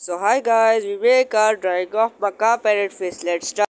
So hi guys, we make our drawing of macaw parrot face. Let's start.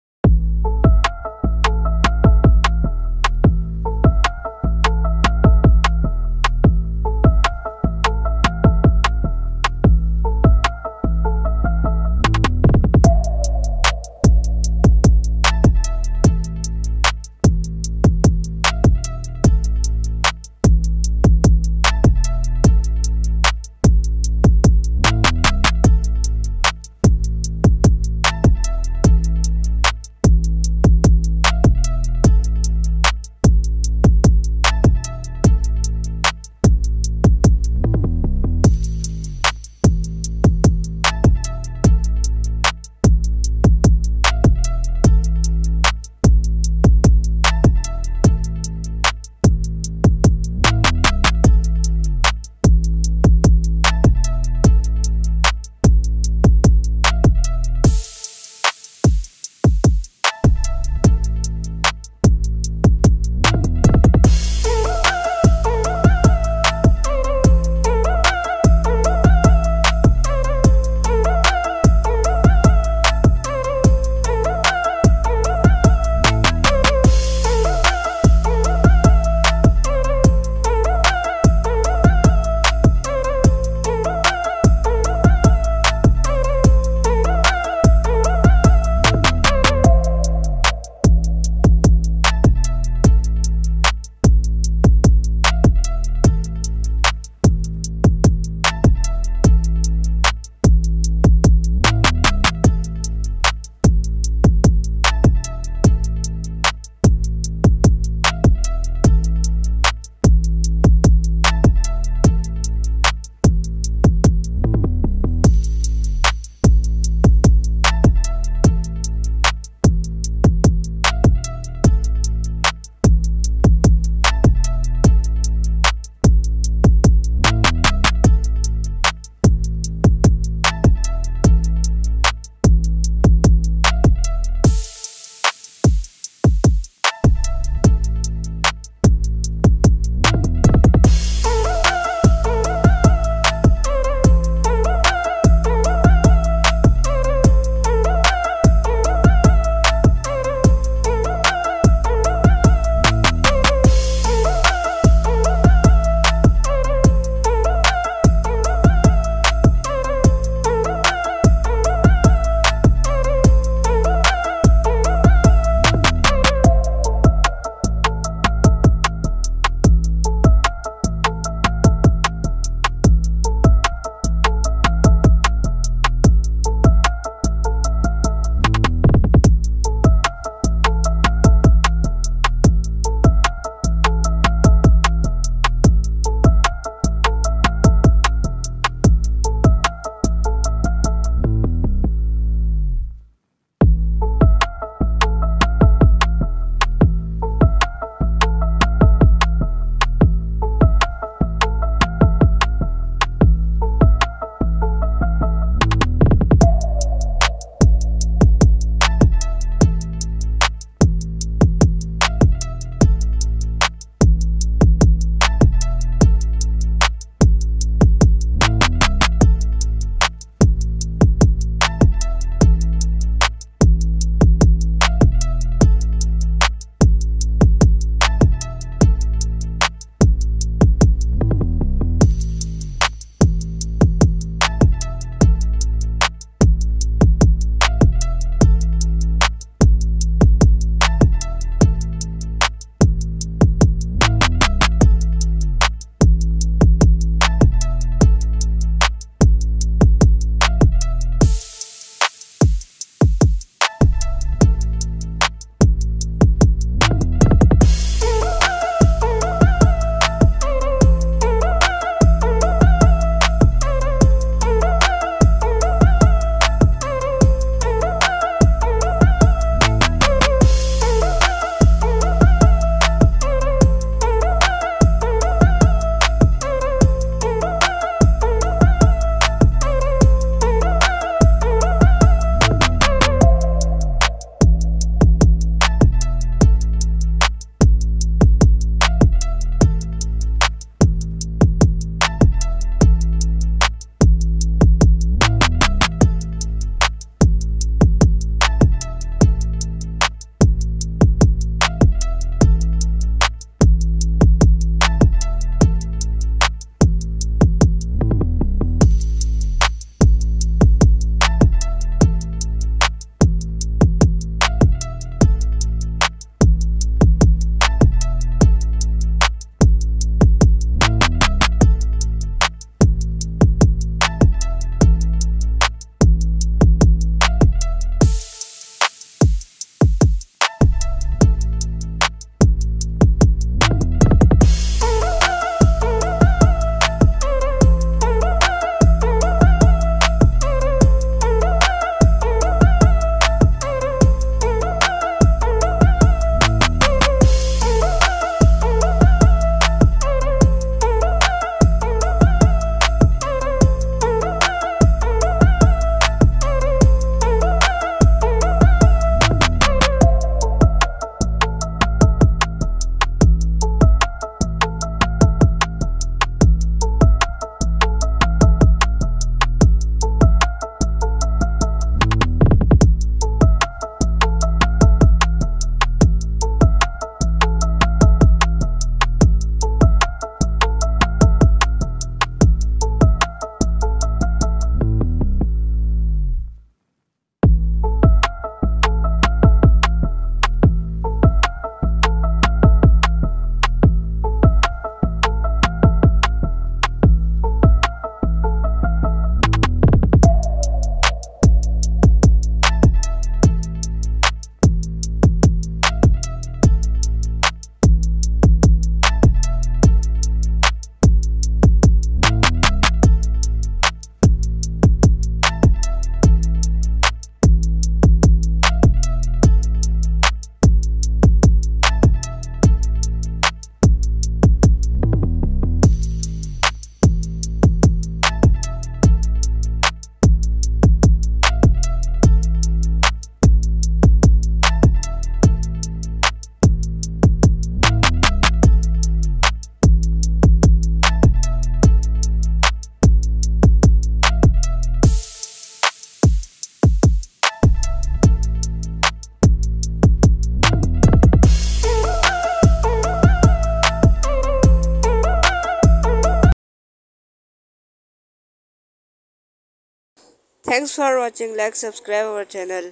Thanks for watching. Like, subscribe our channel.